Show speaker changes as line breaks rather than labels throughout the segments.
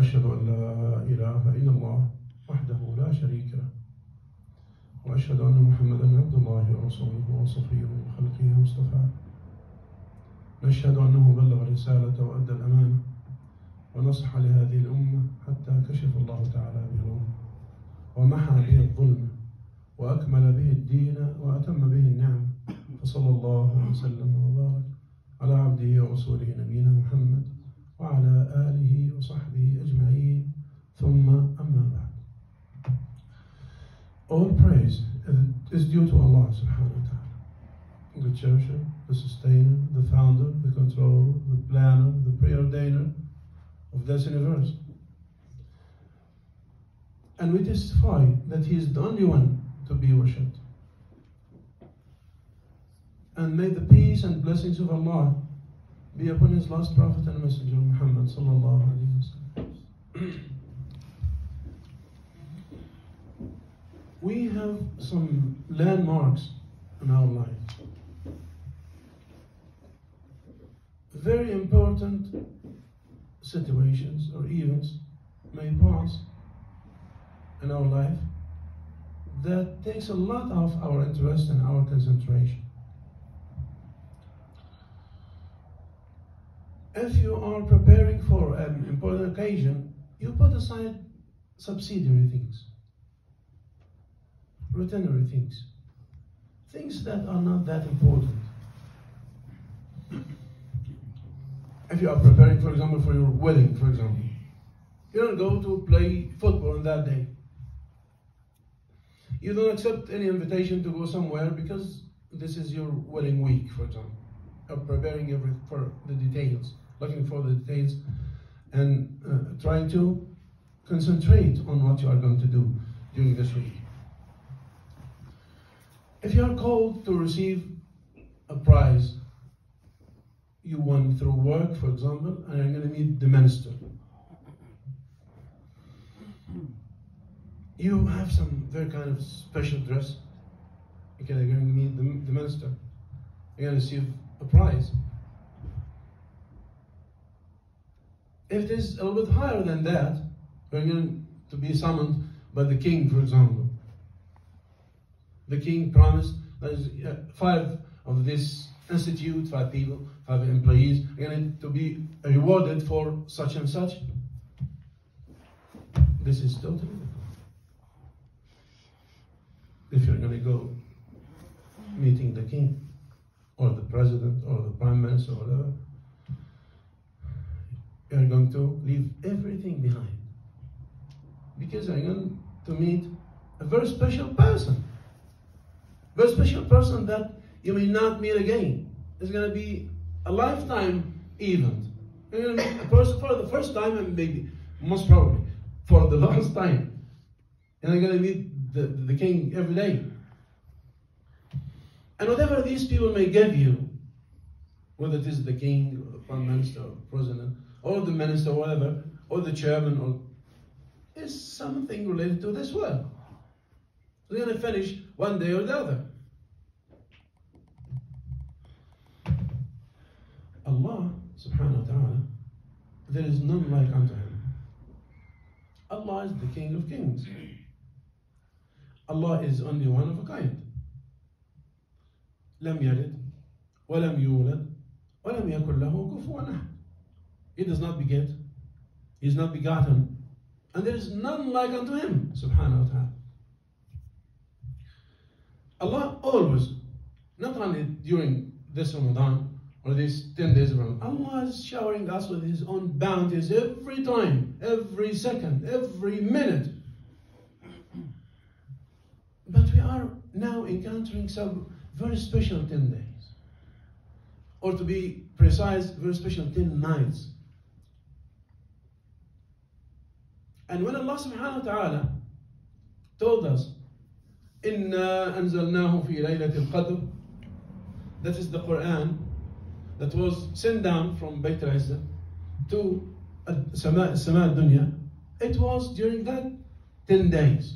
وأشهد أن لا إله إلا الله وحده لا شريك له. وأشهد أن محمدا عبد الله ورسوله وصفيه من خلقه ومصطفاه نشهد أنه بلغ الرسالة وأدى الأمانة ونصح لهذه الأمة حتى كشف الله تعالى به ومحى به الظلم وأكمل به الدين وأتم به النعم. فصلى الله وسلم وبارك على عبده ورسوله نبينا محمد وعلى آله وصحبه أجمعين ثم أما بعد All praise is due to Allah subhanahu wa ta'ala, the cherisher, the sustainer, the founder, the controller, the planner, the preordainer of this universe. And we testify that He is the only one to be worshipped. And may the peace and blessings of Allah be upon His last Prophet and Messenger Muhammad sallallahu alaihi wasallam. we have some landmarks in our life. Very important situations or events may pass in our life that takes a lot of our interest and our concentration. If you are preparing for an important occasion, you put aside subsidiary things, routinary things, things that are not that important. If you are preparing, for example, for your wedding, for example, you don't go to play football on that day. You don't accept any invitation to go somewhere because this is your wedding week, for example. You're preparing every, for the details, looking for the details, and uh, trying to concentrate on what you are going to do during this week. If you are called to receive a prize you won through work, for example, and you're going to meet the minister. You have some very kind of special dress. Okay, you're going to meet the, the minister. You're going to receive a prize. If it is a little bit higher than that, you're going to be summoned by the king, for example. The king promised that uh, five of this institute, five people, five employees, are going to be rewarded for such and such. This is totally different. If you're going to go meeting the king, or the president, or the prime minister, or whatever, you're going to leave everything behind. Because you're going to meet a very special person. Very special person that you may not meet again. It's going to be a lifetime event. You're going to meet a person for the first time and maybe, most probably, for the last time. And you're going to meet the, the king every day. And whatever these people may give you, whether it is the king, or the prime minister, or president, or the minister, or whatever, or the chairman, or is something related to this world. They're going to finish one day or the other. Allah subhanahu wa ta'ala, there is none like unto him. Allah is the King of Kings. Allah is only one of a kind. لم يلد ولم يولد ولم يكن له كفوا أحد. He does not beget, he is not begotten, and there is none like unto him, subhanahu wa ta'ala. Allah always, not only during this Ramadan or these 10 days of Ramadan, Allah is showering us with His own bounties every time, every second, every minute. But we are now encountering some very special 10 days. Or to be precise, very special 10 nights. And when Allah subhanahu wa ta'ala told us, Inna anzalnahu fi laylatil qadr, that is the Quran that was sent down from Bayt al to Sama, dunya it was during that 10 days.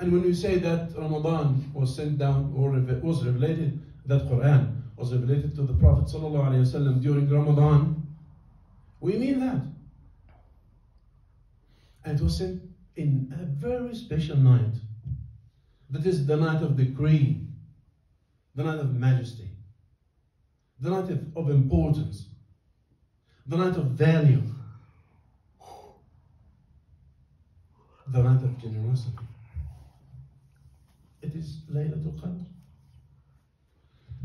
And when we say that Ramadan was sent down or was revelated, that Quran was related to the Prophet ﷺ during Ramadan, we mean that. And it was sent in a very special night. That is the night of decree, the night of majesty, the night of, of importance, the night of value, the night of generosity. It is Laylatul Qadr.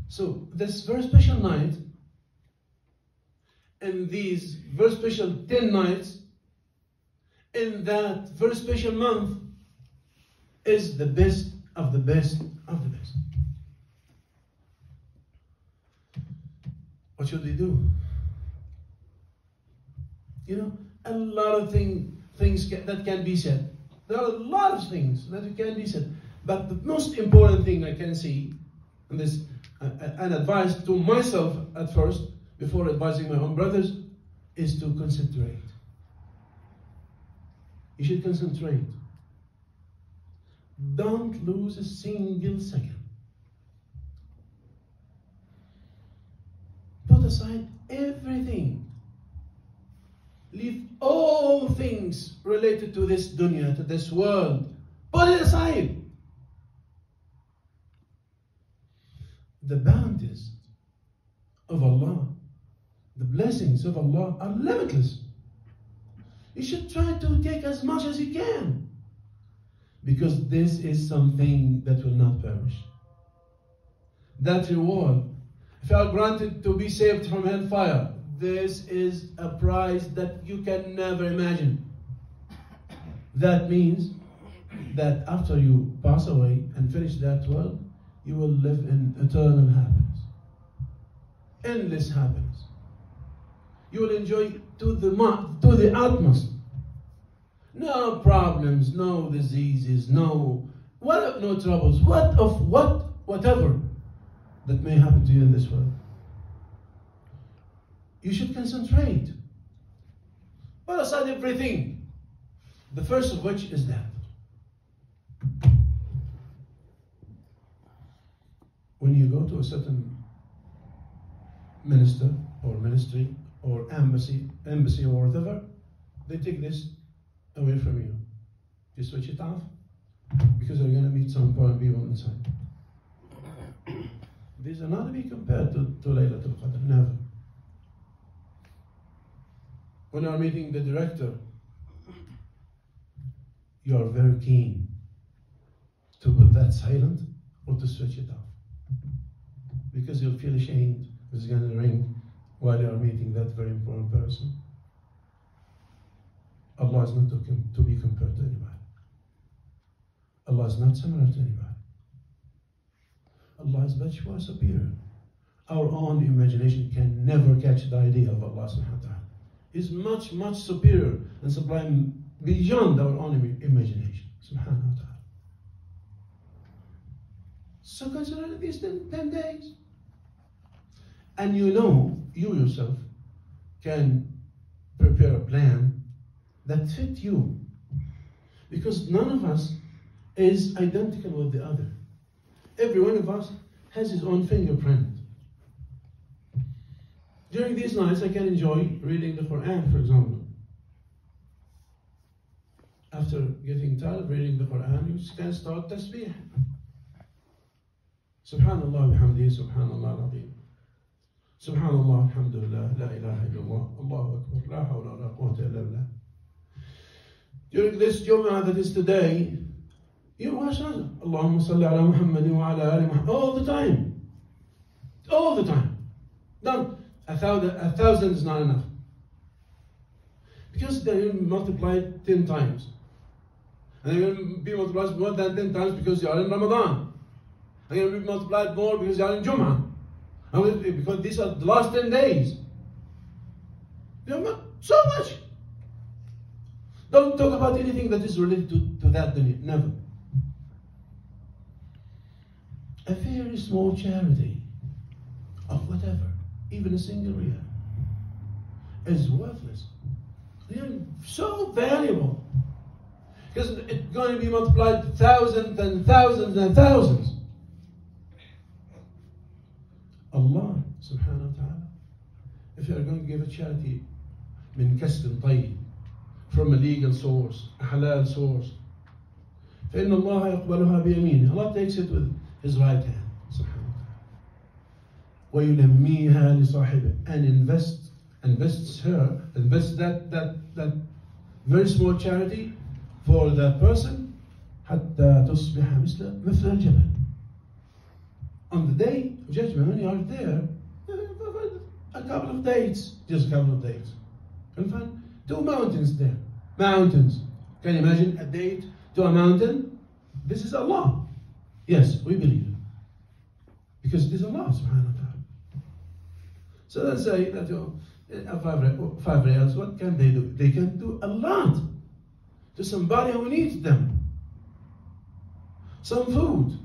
So, this very special night, and these very special 10 nights, in that very special month, is the best of the best of the best. What should we do? You know, a lot of thing, things that can be said. There are a lot of things that can be said. But the most important thing I can see, and this uh, an advice to myself at first, before advising my own brothers, is to concentrate. You should concentrate. Don't lose a single second. Put aside everything. Leave all things related to this dunya, to this world. Put it aside. The bounties of Allah, the blessings of Allah are limitless. You should try to take as much as you can. Because this is something that will not perish. That reward, if you are granted to be saved from hellfire, this is a prize that you can never imagine. That means that after you pass away and finish that world, you will live in eternal happiness. Endless happiness. You will enjoy to the, to the utmost. No problems, no diseases, no what no troubles, what of what whatever that may happen to you in this world. You should concentrate. Put aside everything. The first of which is that. When you go to a certain minister or ministry or embassy, embassy or whatever, they take this away from you. You switch it off because you're going to meet some important people inside. These are not to be compared to, to Laylatul Qadr, never. When you are meeting the director, you are very keen to put that silent or to switch it off. Because you'll feel ashamed. It's going to ring while you are meeting that very important person. Allah is not to, to be compared to anybody. Allah is not similar to anybody. Allah is much more superior. Our own imagination can never catch the idea of Allah subhanahu wa ta'ala. Is much, much superior and sublime beyond our own imagination. Subhanahu wa ta'ala. So consider these 10, 10 days. And you know, you yourself can prepare a plan that fit you. Because none of us is identical with the other. Every one of us has his own fingerprint. During these nights, I can enjoy reading the Quran, for example. After getting tired of reading the Quran, you can start tasbih. Subhanallah bihamdihi, subhanallah al-azim. Subhanallah, alhamdulillah, la ilaha illallah, Allahu akbar, la hawla wa la quwwata illa billah. During this Jum'ah that is today, you watch Allahumma salli ala Muhammad wa ala ali Muhammad all the time. All the time. Done. A thousand, a thousand is not enough. Because they're multiplied ten times. And they're going to be multiplied more than ten times because you are in Ramadan. They're going to be multiplied more because you are in Jum'ah. Because these are the last ten days. So much. Don't talk about anything that is related to, to that dunya. Never. A very small charity of whatever, even a single real, is worthless. They're so valuable. Because it's going to be multiplied thousands and thousands and thousands. Allah subhanahu wa ta'ala. If you are going to give a charity من كسب طيب from a legal source, a halal source, فإن الله يقبلها بيمينه. Allah takes it with his right hand. سبحانه وتعالى. وينميها لصاحبه and invest invests her invests that that that very small charity for that person حتى تصبح مثل مثل الجبل. on the day of judgment, when you are there, a couple of dates, just a couple of dates. And two mountains there, mountains. Can you imagine a date to a mountain? This is Allah. Yes, we believe it. Because it is Allah subhanahu wa ta'ala. So let's say that you uh, five, five reals, what can they do? They can do a lot to somebody who needs them. Some food,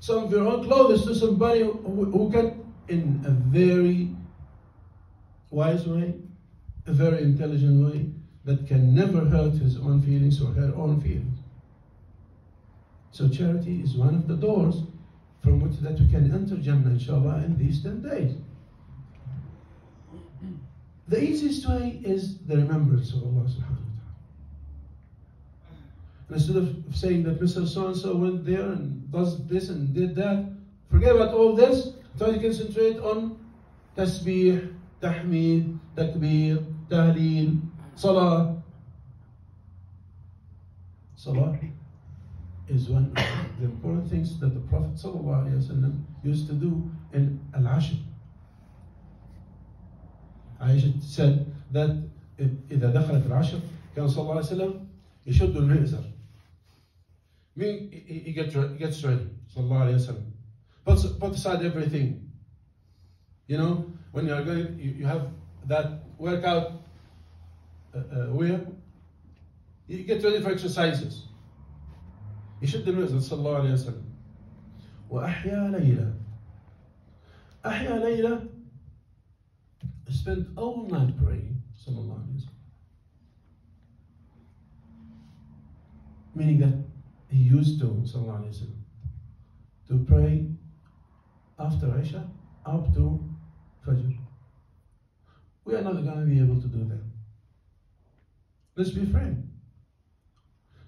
some of your own clothes to somebody who, can, in a very wise way, a very intelligent way, that can never hurt his own feelings or her own feelings. So charity is one of the doors from which that we can enter Jannah inshallah in these 10 days. The easiest way is the remembrance of Allah subhanahu wa ta'ala. And instead of saying that Mr. So-and-so went there and does this and did that, forget about all this, try to concentrate on tasbih, tahmid, takbir, tahleel, salah. Salah is one of the important things that the Prophet ﷺ used to do in Al-Ashr. Aisha said that إذا دخلت العشر كان صلى الله عليه وسلم يشد المئزر. Meaning he gets ready, gets ready صلى الله عليه وسلم. Puts, put aside everything. You know, when you are going, you, you have that workout uh, uh, wear. You get ready for exercises. يشد المئزر صلى الله عليه وسلم. وأحيا ليلة. أحيا ليلة spent all night praying, sallallahu alayhi Meaning that he used to, sallallahu alayhi to pray after Isha up to Fajr. We are not going to be able to do that. Let's be frank.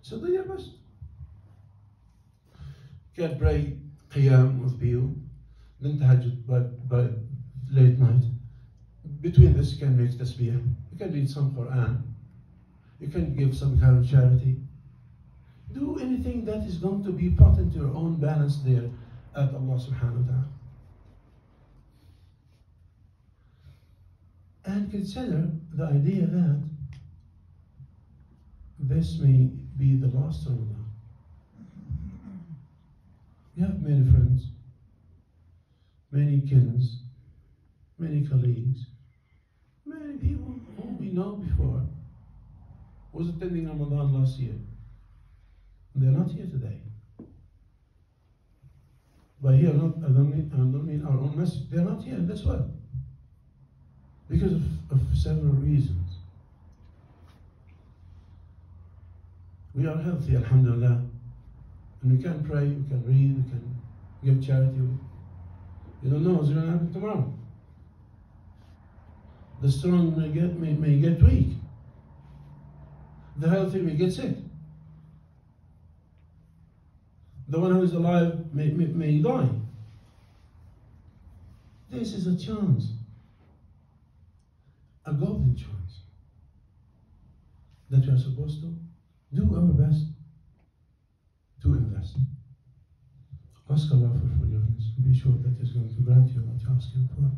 So do your best. Can pray Qiyam with you, then Tahajjud by late night. Between this, you can make tasbih, you can read some Quran, you can give some kind of charity. Do anything that is going to be put into your own balance there at Allah subhanahu wa ta'ala. And consider the idea that this may be the last Ramadan. We have many friends, many kins, many colleagues, many people whom we know before was attending Ramadan last year. They're not here today. By here, not, I, don't mean, I don't mean our own masjid. They're not here. That's why. Because of, of several reasons. We are healthy, alhamdulillah. And we can pray, we can read, we can give charity. You don't know what's going to happen tomorrow. The strong may get, may, may get weak. The healthy may get sick. The one who is alive may, may, may die. This is a chance, a golden chance, that we are supposed to do our best to invest. Ask Allah for forgiveness. Be sure that He's going to grant you what you ask Him for.